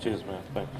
Cheers, man. Thanks.